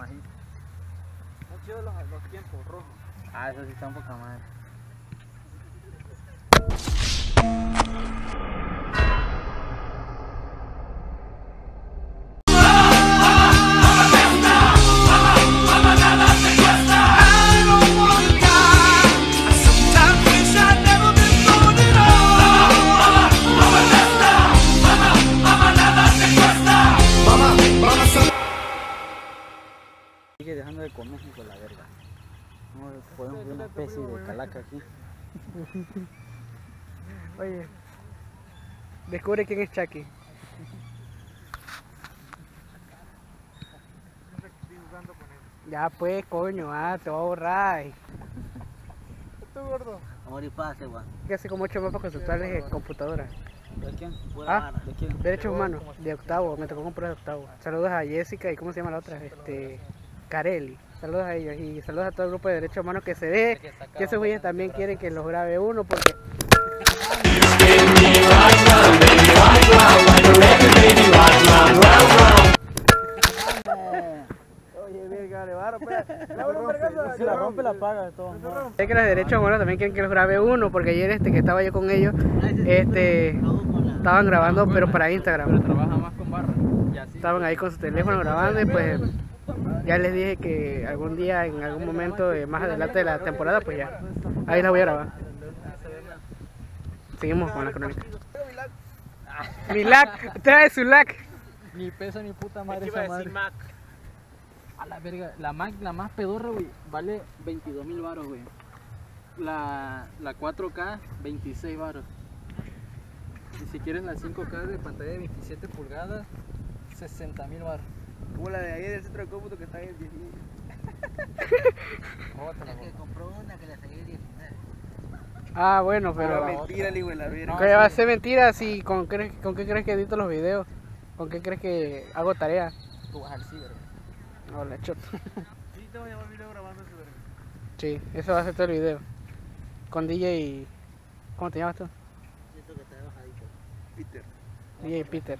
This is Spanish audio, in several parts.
Majito. Están chidos los, los tiempos rojos. Ah, eso sí está un poco madre. Con la verga. No podemos ver una especie de calaca aquí. Oye, descubre quién es Chucky. Ya pues, coño, ah, te voy a borrar. Estoy gordo. Amor y paz, weón. Que hace como ocho mapas conceptuales en computadora. ¿De quién? Ah. ¿De quién? Derechos humanos, de octavo, me tocó comprar de octavo. Saludos a Jessica y ¿cómo se llama la otra? Este, Carelli. Saludos a ellos y saludos a todo el grupo de derechos humanos que se ve que esos güeyes también quieren que los grabe uno porque Oye, verga, le romper Si la rompe, la paga de modos. sé que los derechos humanos también quieren que los grabe uno porque ayer este que estaba yo con ellos este estaban grabando pero para Instagram. trabaja más con barra. Y así. Estaban ahí con su teléfono grabando y pues ya les dije que algún día en algún momento eh, más adelante de la temporada pues ya ahí la voy a grabar. Seguimos con la crónica. Mi lac, trae su lac. Ni peso ni puta madre esa madre. A la verga, la Mac, la más pedorra, güey, vale 22 mil baros, güey. La, la 4K, 26 baros. Y si quieres la 5K de pantalla de 27 pulgadas, 60 mil baros. Como la de ahí del centro de cómputo que está en 10 que compró una que le saqué 19. Ah, bueno, Pero pero mentira, de la verga. que va a ser mentira si con, qué- con qué crees que edito los videos, con qué crees que hago tarea. Tú vas al ciber. Hola, choto. Sí, te voy a llevar video grabando ese verga. Sí, eso va a ser todo el video. Con DJ. ¿Cómo te llamas tú? Siento que está bajadito. Peter. DJ Peter.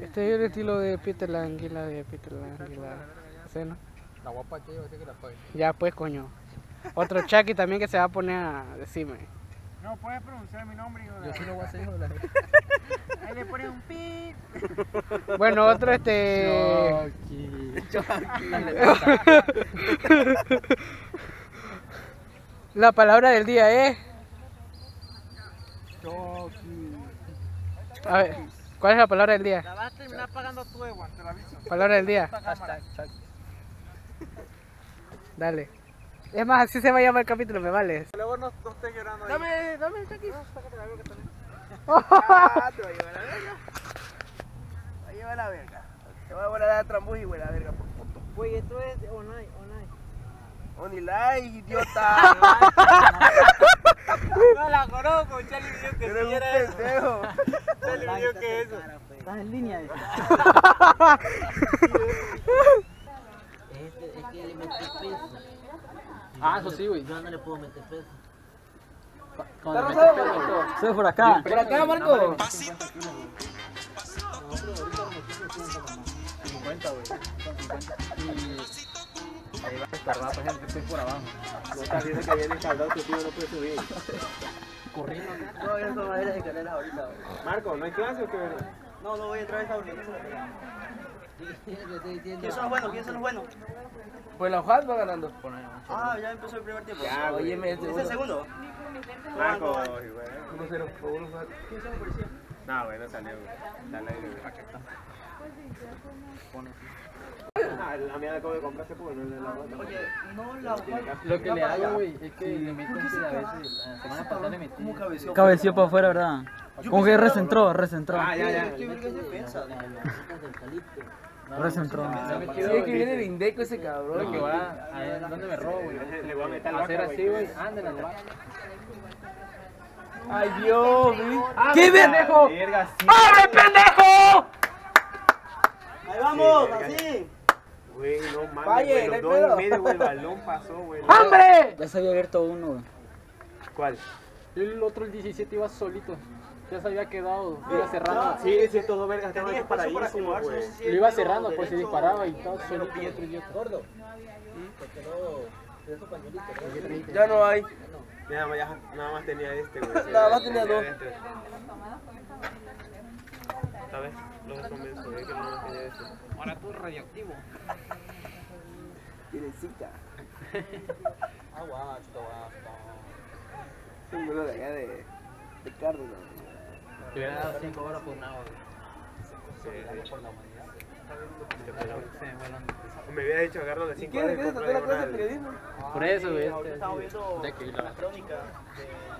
Este es el estilo de Peter la anguila de Peter la anguila. ¿Sí, no? La guapa que yo, que la pague. Ya pues, coño. Otro Chucky también que se va a poner a decirme. No puedes pronunciar mi nombre, hijo Yo sí lo voy a hacer, hijo de la Ahí le pones un pi. Bueno, otro este. La palabra del día es. A ver, ¿cuál es la palabra del día? La vas a terminar pagando tú, Ewan, te lo aviso. Palabra del día. Dale. Es más, así se va a llamar el capítulo, me vale. Luego no, no estés llorando ahí. Dame, dame el Chucky. Ah, te va a llevar la verga. Te va a llevar la verga. Te voy a volar a trambuji, güey, la verga, por puto. Güey, esto es online, online. Onilai, idiota. No la conozco, Charlie me dijo que sí era eso. Charlie me dijo que eso. Pues. Estás en línea de este, es que peso. Ah, eso sí, güey. Yo no le puedo meter peso. Por acá. ¿Por acá, Marco? Cargado, por ejemplo, estoy por abajo. No está viendo que viene cargado, tu tío no puede subir. Corriendo. No, yo no voy a ir a escaleras ahorita. Marco, ¿no hay clase o qué? No, no voy a entrar a esa ahorita. ¿Quién son los buenos? ¿Quién son los buenos? Pues la Juan va ganando. Ah, ya empezó el primer tiempo. Ya, ah, oye, me ¿Es el segundo? Marco, bueno. 1-0, ¿Quién son los policías? No, bueno, salió. Dale, dale. Ah, la mía la acabo de comprar hace poco, no le la Oye, no la Lo que le hago, güey, es que le meto un a veces. La semana pasada le metí. ¿Cómo cabeció? Cabeció para afuera, ¿verdad? Como que recentró, recentró. Ah, ya, ya. Recentró. Sí, es que viene de Indeco ese cabrón que va a ver dónde me robo, güey. Le voy a meter la Hacer así, güey. Ándale, ándale. Ay, Dios, güey. ¡Qué pendejo! Verga, sí. ¡Abre, pendejo! Ahí vamos, así. Güey, no mames, Valle, güey, no los dos pedo. y medio, güey, el balón pasó, güey. ¡Hambre! Ya se había abierto uno, güey. ¿Cuál? El otro, el 17, iba solito. Ya se había quedado, iba cerrando. Sí, sí, estos dos vergas estaban paradísimos, güey. Lo iba cerrando por si disparaba y todo solito el otro idiota. Ya no hay. Nada más, ya- nada más tenía este, güey. Nada más tenía dos. ¿Sabes? Convenzo de que nada este. Ahora tú radioactivo. Tiene zika. Agua, chuta, agua. Un de allá de, de Cárdenas. Te hubiera dado 5 horas por una hora. Me había dicho agarro de 5 horas compro diagonal. Por eso, güey. Ahorita estamos viendo la crónica Nacional.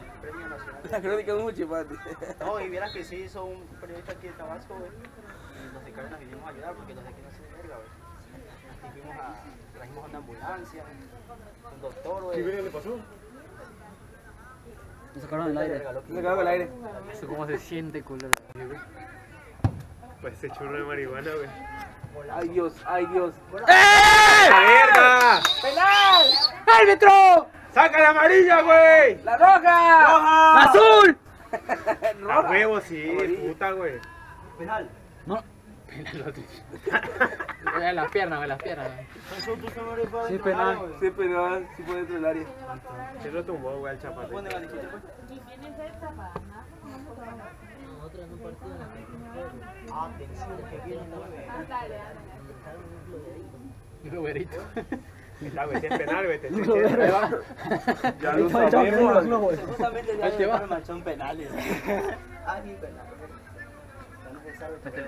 La crónica es mucho, padre. No, y vieras que sí hizo un periodista aquí de Tabasco, güey. Y los de Cárdenas vinimos a ayudar porque los de aquí no se verga, güey. Aquí fuimos a, trajimos una ambulancia, un doctor, güey. ¿Qué le pasó? Me sacaron el aire. Me cago el aire. Eso cómo se siente, culero. Pues ese churro de marihuana, güey. Ay Dios, ay Dios. ¡La verga! ¡Árbitro! ¡Saca la amarilla, güey! ¡La roja! ¡Roja! ¡Azul! A huevo, sí, puta, güey. Penal. No. En las piernas, en las piernas. Sí, penal. Sí, pero sí fue dentro del área. Se lo tumbó, güey, al chapate. ¿Dónde la dijiste, pues? Ah, atención, que viene. Digo, güerito. La güey, si es penal, güey, te Ahí va. Ya lo sabemos. Justamente ya penales. Ah, sí, penales. No se sabe, pero-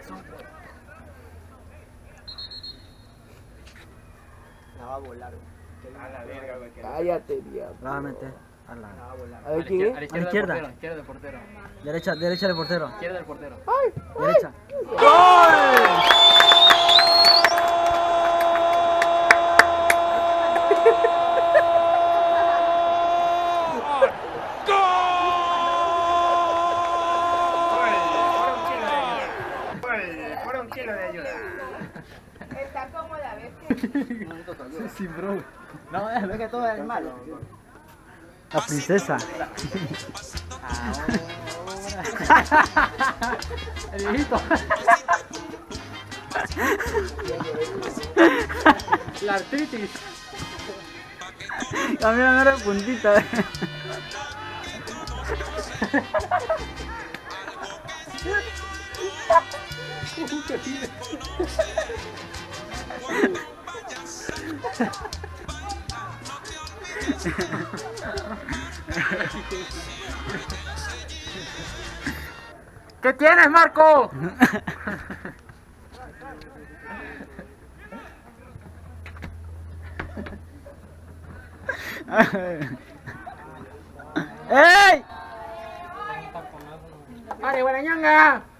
La va a volar, güey. A la verga, güey. Cállate, diablo. A la A ver quién A la izquierda, izquierda. del portero. Izquierda del portero. derecha, derecha del portero. Izquierda del portero. Derecha un kilo de ayuda. Está cómoda, ¿ves? Que Sí, bro. No, es que todo es malo. La princesa. El viejito. La artritis. A mí me da puntita. ¿Qué tienes, Marco? ¡Ey! ¡Are, guarañanga! Midnight,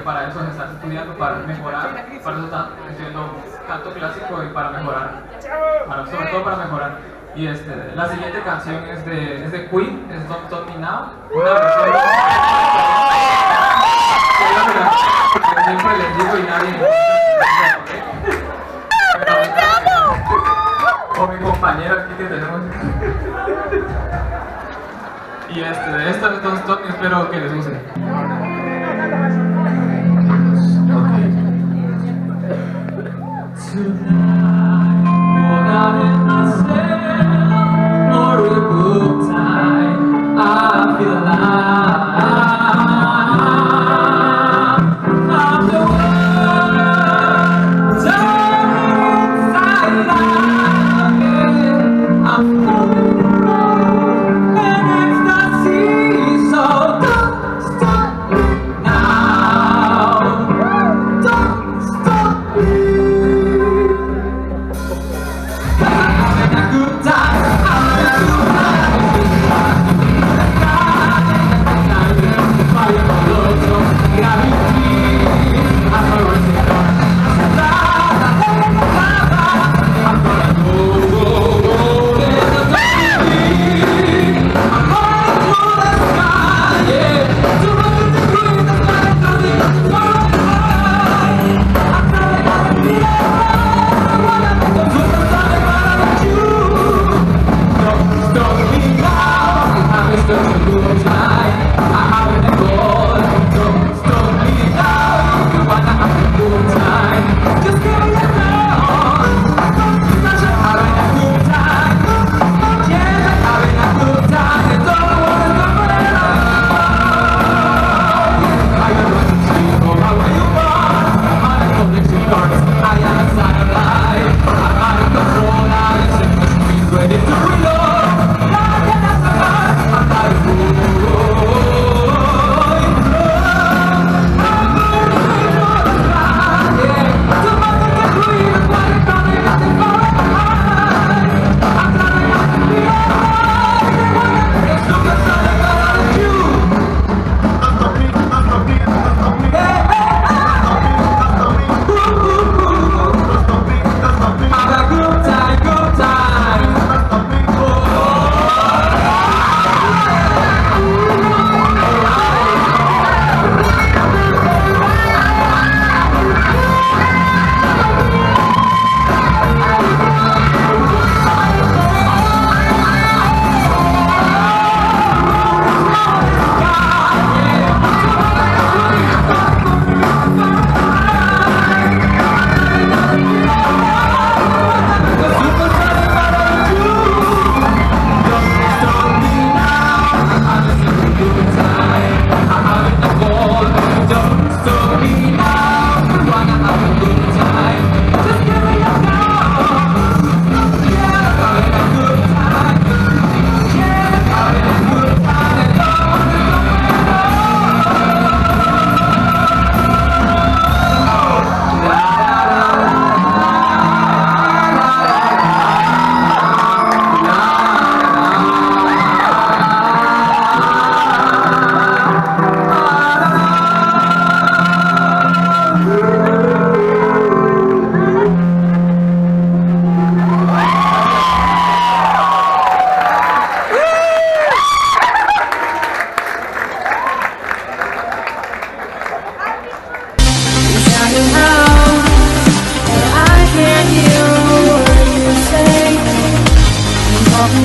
se para eso estás estudiando, para mejorar, para eso estás estudiando canto clásico y para mejorar, para, sobre todo para mejorar. Y este, la siguiente canción es de, es de Queen, es Don't Stop Me Now, una versión que siempre les digo y nadie Con mi compañero aquí que tenemos. Y este, de esta es Don't Stop Me, espero que les guste. tonight.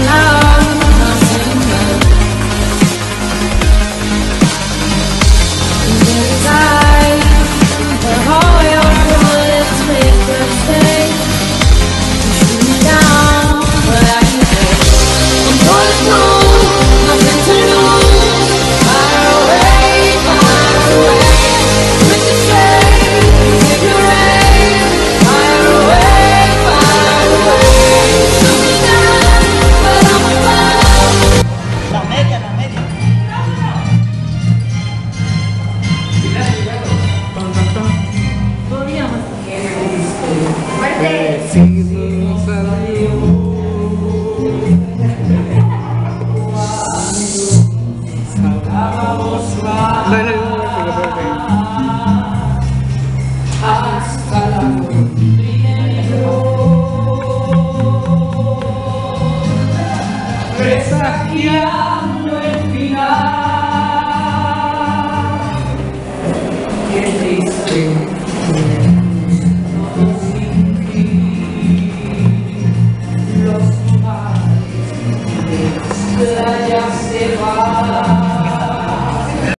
love hasta la